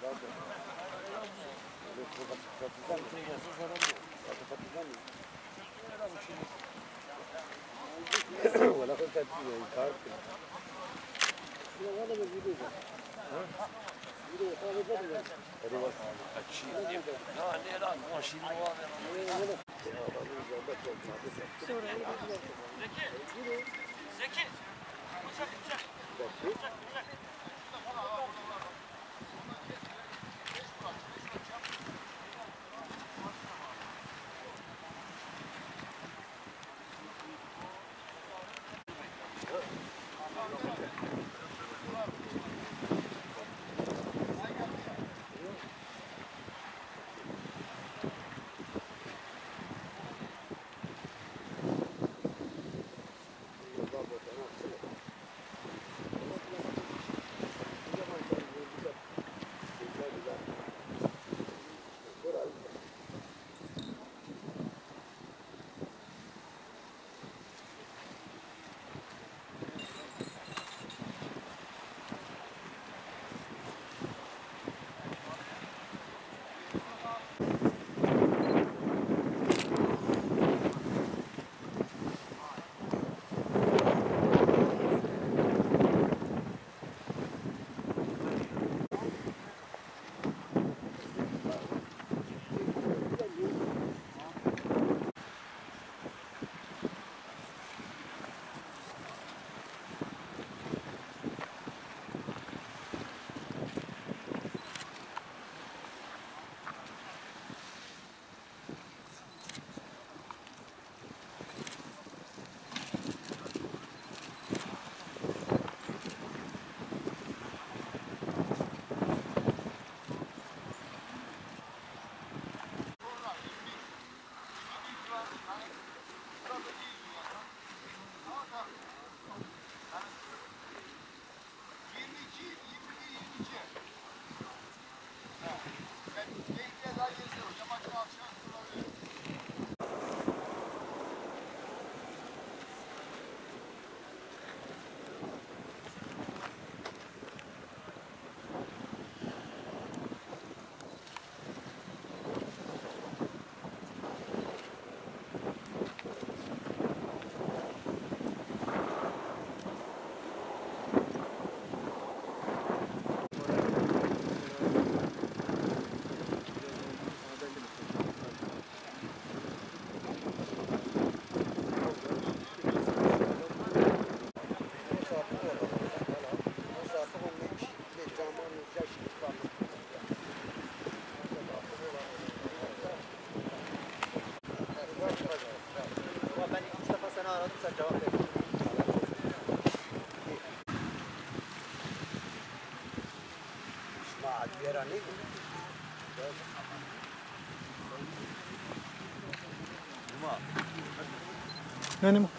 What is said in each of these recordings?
Neymiş ya? Ben gel. Ya, kız ya, sen sevgili mi kız? Kızlarda kıtayla selamlar eder bulunuyor. ولا كنت هتسوي كارت هذا موجود Ben Thank you. 何も。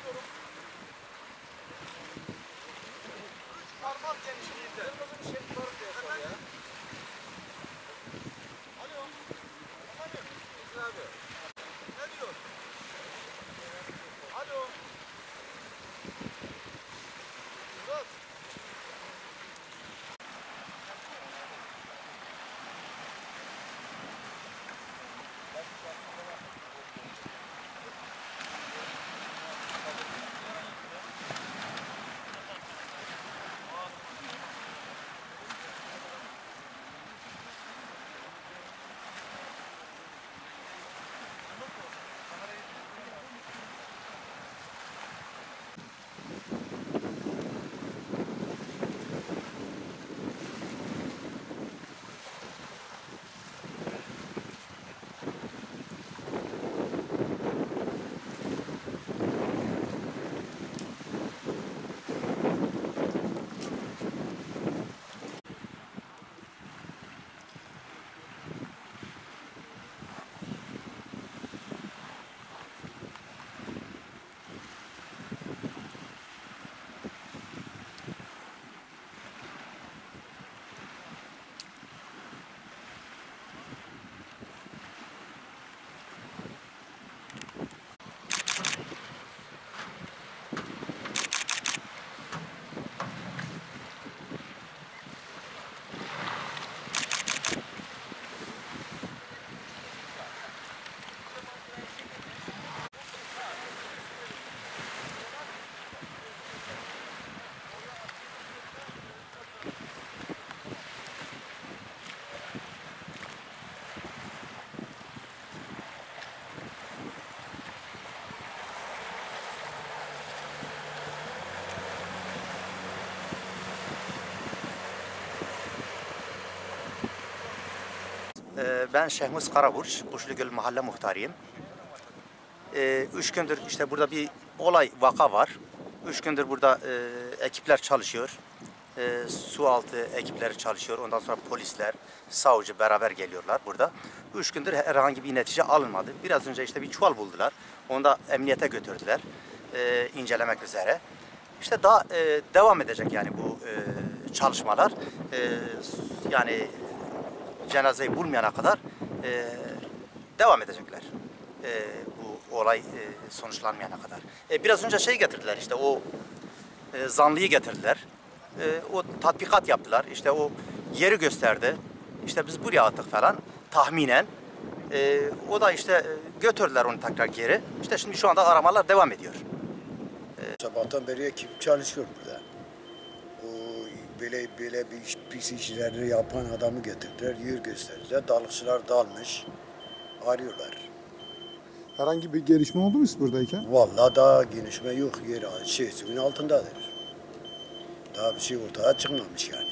이쪽으로 Ben Şehmus Karaburç, Kuşlugöl Mahalle Muhtarıyım. Ee, Üç gündür işte burada bir olay, vaka var. Üç gündür burada e, ekipler çalışıyor. E, su altı ekipleri çalışıyor. Ondan sonra polisler, savcı beraber geliyorlar burada. Üç gündür herhangi bir netice alınmadı. Biraz önce işte bir çuval buldular. Onu da emniyete götürdüler. e, incelemek üzere. İşte daha e, devam edecek yani bu e, çalışmalar. E, yani cenazeyi bulmayana kadar e, devam edecekler. E, bu olay e, sonuçlanmayana kadar. E, biraz önce şey getirdiler işte o e, zanlıyı getirdiler. E, o tatbikat yaptılar. İşte o yeri gösterdi. İşte biz buraya attık falan tahminen. E, o da işte e, götürdüler onu tekrar geri. İşte şimdi şu anda aramalar devam ediyor. Sabahtan beri ekip çalışıyor burada. Böyle böyle bir iş, pis işlerini yapan adamı getirdiler, yer gösterdiler. Dalgıçlar dalmış, arıyorlar. Herhangi bir gelişme oldu mu siz buradayken? Vallahi daha genişme yok, yer şey, suyun altındadır. Daha bir şey ortaya çıkmamış yani.